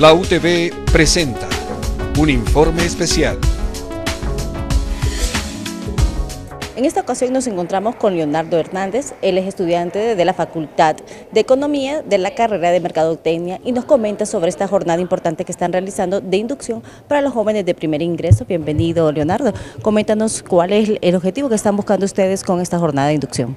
La UTV presenta un informe especial. En esta ocasión nos encontramos con Leonardo Hernández, él es estudiante de la Facultad de Economía de la carrera de Mercadotecnia y nos comenta sobre esta jornada importante que están realizando de inducción para los jóvenes de primer ingreso. Bienvenido Leonardo, coméntanos cuál es el objetivo que están buscando ustedes con esta jornada de inducción.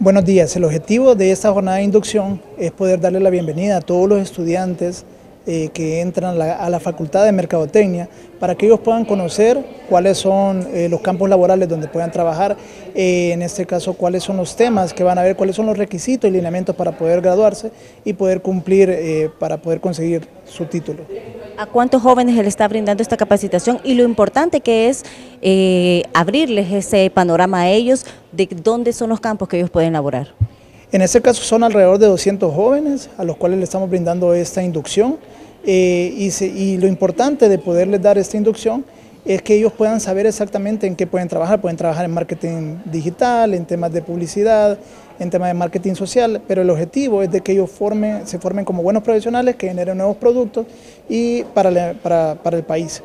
Buenos días, el objetivo de esta jornada de inducción es poder darle la bienvenida a todos los estudiantes eh, que entran a la Facultad de Mercadotecnia para que ellos puedan conocer cuáles son eh, los campos laborales donde puedan trabajar, eh, en este caso cuáles son los temas que van a ver, cuáles son los requisitos y lineamientos para poder graduarse y poder cumplir para poder conseguir su título. ¿A cuántos jóvenes le está brindando esta capacitación y lo importante que es abrirles ese panorama a ellos de dónde son los campos que ellos pueden laborar? En este caso son alrededor de 200 jóvenes a los cuales le estamos brindando esta inducción eh, y, lo importante de poderles dar esta inducción es que ellos puedan saber exactamente en qué pueden trabajar. Pueden trabajar en marketing digital, en temas de publicidad, en temas de marketing social, pero el objetivo es de que ellos se formen como buenos profesionales que generen nuevos productos y para el país.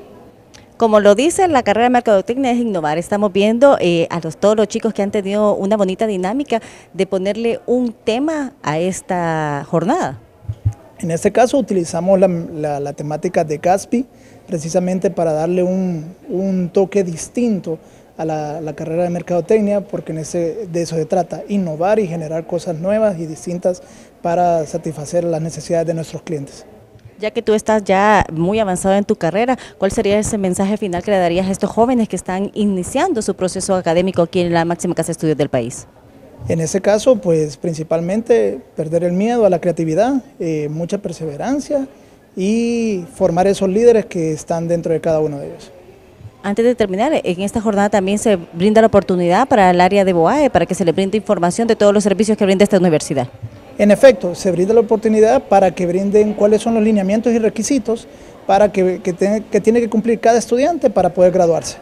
Como lo dice la carrera de Mercadotecnia es innovar. Estamos viendo eh, a todos los chicos que han tenido una bonita dinámica de ponerle un tema a esta jornada. En este caso utilizamos la, temática de Gaspi precisamente para darle un, toque distinto a la, carrera de Mercadotecnia porque de eso se trata, innovar y generar cosas nuevas y distintas para satisfacer las necesidades de nuestros clientes. Ya que tú estás ya muy avanzado en tu carrera, ¿cuál sería ese mensaje final que le darías a estos jóvenes que están iniciando su proceso académico aquí en la máxima casa de estudios del país? En ese caso, pues principalmente perder el miedo a la creatividad, eh, mucha perseverancia y formar esos líderes que están dentro de cada uno de ellos. Antes de terminar, en esta jornada también se brinda la oportunidad para el área de BOAE, para que se le brinde información de todos los servicios que brinda esta universidad. En efecto, se brinda la oportunidad para que brinden cuáles son los lineamientos y requisitos para que, que tiene que cumplir cada estudiante para poder graduarse.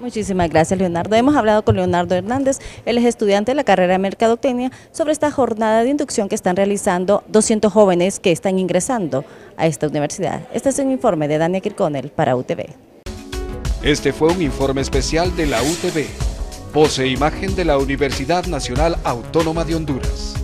Muchísimas gracias, Leonardo. Hemos hablado con Leonardo Hernández, él es estudiante de la carrera de Mercadotecnia, sobre esta jornada de inducción que están realizando 200 jóvenes que están ingresando a esta universidad. Este es un informe de Dania Kirconel para UTV. Este fue un informe especial de la UTV, voz e imagen de la Universidad Nacional Autónoma de Honduras.